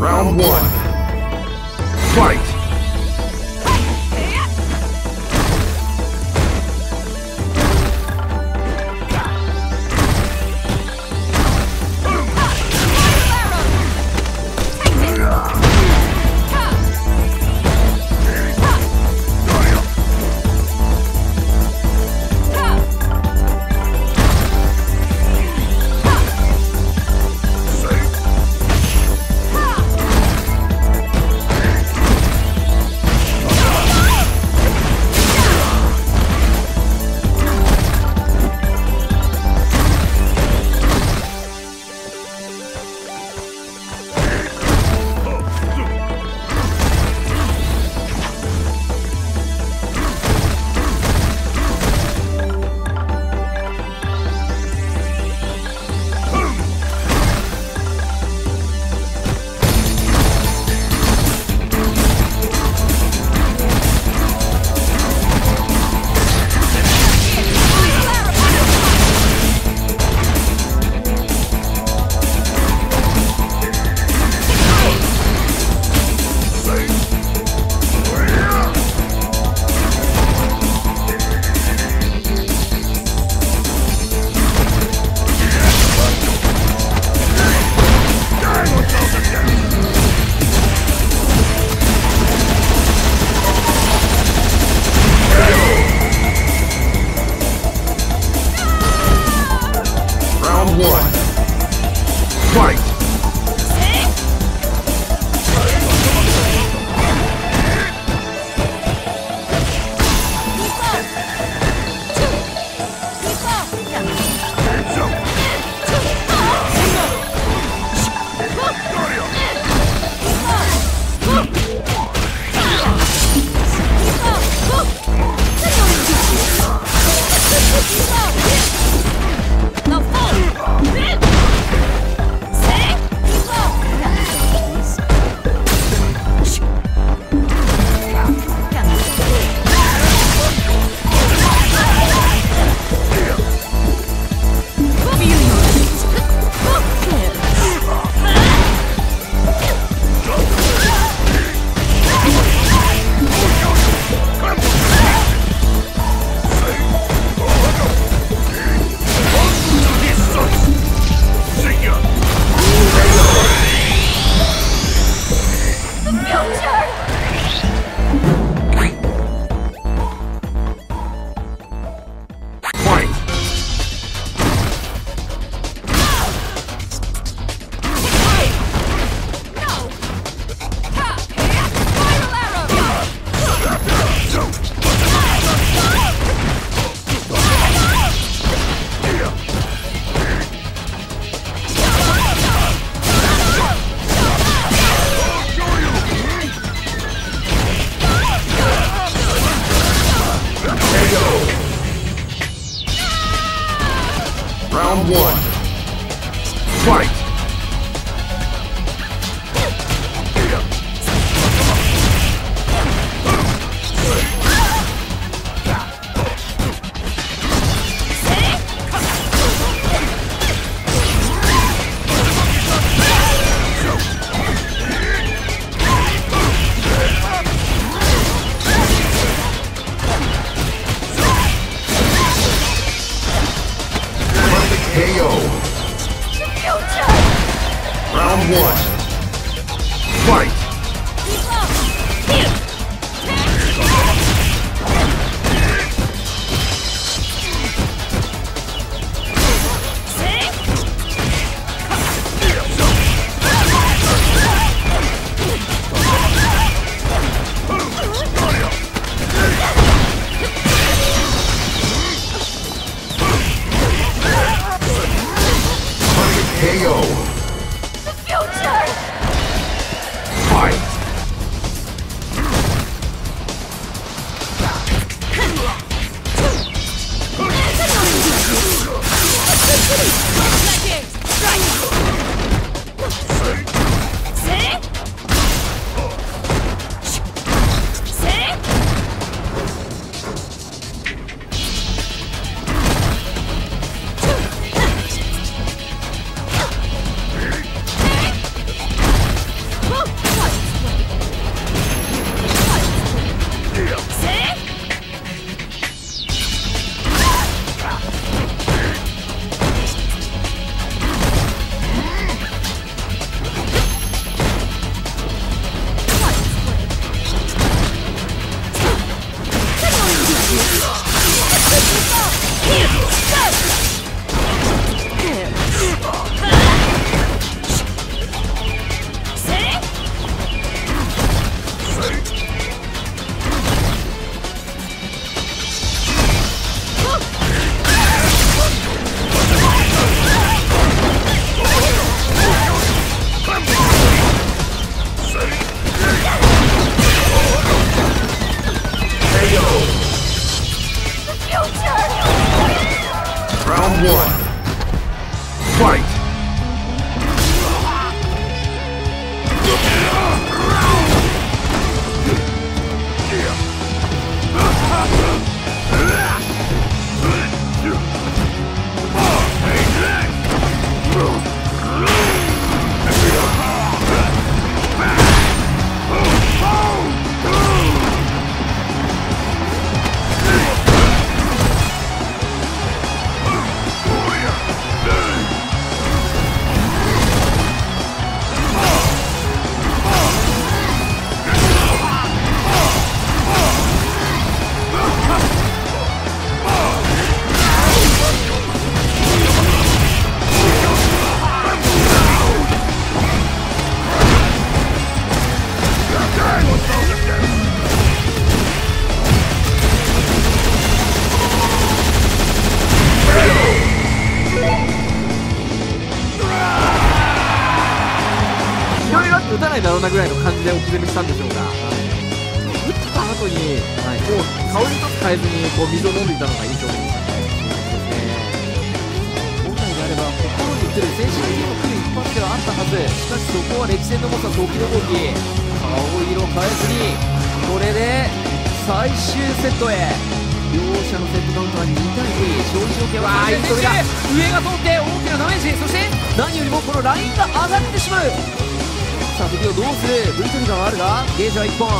Round one. Fight! One. Fight! Round one. 感じで置き攻めしたんでしょうか、はい打った後に、はいもう顔に一つ変えずにこう水を飲んでいたのが印象的でしたね本来であれば心に来る精神的にも来る一発ではあったはず。しかしそこは歴戦の猛者時の動き顔色変えずにこれで最終セットへ。両者のセットカウントは2対2勝利条件は完全上が通って大きなダメージそして。何よりもこのラインが上がってしまう。さあ敵をどうする V トリガーはあるがゲージは1本。追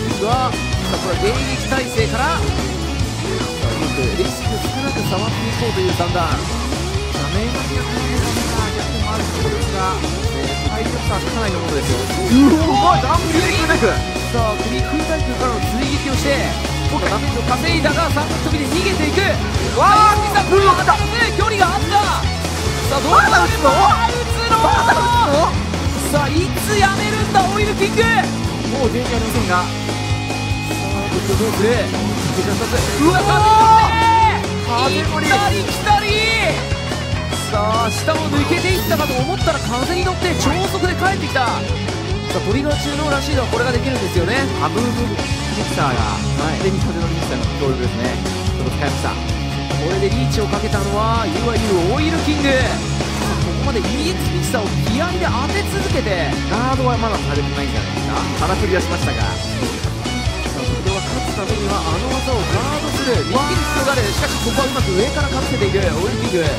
いつくがさあこれは迎撃体勢から。さあうまくリスク少なく触っていこうという算段。メインが逆転もあるところですが、えー、体力差はかなりのものですよ。うわダンブルクネクさあ首空対空からの追撃をして今度ダメージを稼いだが三角飛びで逃げていく。わあさあこれは当た。らず距離があった。さあどうだ打つの？打つの？さあいつやめるんだオイルキング。さもう全然ありませんが。あこれどうする時間2つうわ風乗り風乗り。来たり来たり。さあ下を抜けていったかと思ったら風に乗って超速で帰ってきた。さあトリガー中のラシードはこれができるんですよね。アブーブミキサーが完全に風のミキサーの協力ですね。ちょっと使いましたこれでリーチをかけたのはいわゆるオイルキングで EX ミキサーを気合で当て続けてガードはまだされてないんじゃないですか腹振りはしましたが。さあこれは勝つためにはあの技をガードする。見切る必要があるしかしここはうまく上からかぶせていくオイルキングさ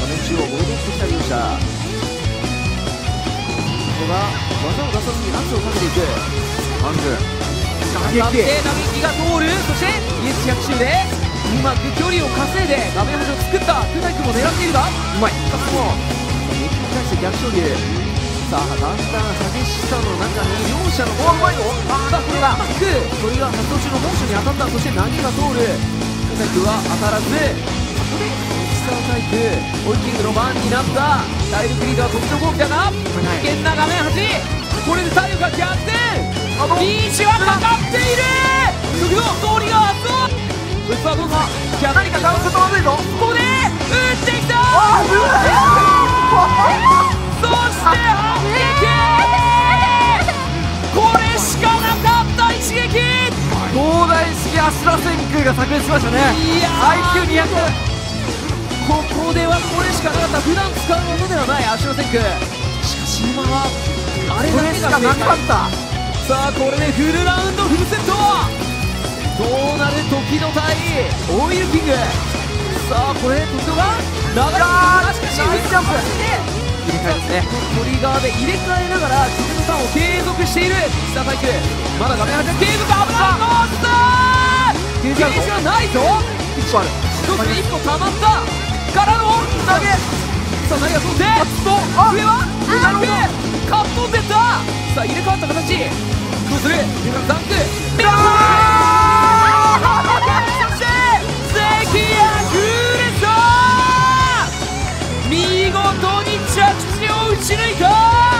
あ画面中央ボードしてきた両者。ここが技を出さずに圧をかけていく。ハンズ。当たって打撃が通る。そしてイエス逆襲でうまく距離を稼いで画面端を作った。空大君も狙っているが。うまいしかも右に対して逆昇竜さあだんだん激しさの中に両者のおうまいのさあこれが引くそれが発動中のモーションに当たった。そして波が通る。空大君は当たらず。ここでエキサータイプオイキングの番になった。体力リーダーは時の攻撃だが危険な画面端。これで体力が逆転。リーチはかかっている。時の通りが発動こいつはどうか。何かダウンとまずいぞ。ここで打ってきたが炸裂しましたね。いや IQ200 ここではこれしかなかった。普段使うものではない足の戦空しかし今はあれこれだけがしかなかったさあこれでフルラウンドフルセット。どうなる時の対オイルキング。さあこれ時のが流れがしかしナイスジャンプ入れ替えですね。トリガーで入れ替えながら自分のターンを継続している。下タイクまだ画面端は継続危ないゲージはないぞ1個ある1つ個たまったからの投げさあ何が飛んで上はなンほカット出たさあ入れ替わった形崩れダンクー見事に着地を打ち抜いた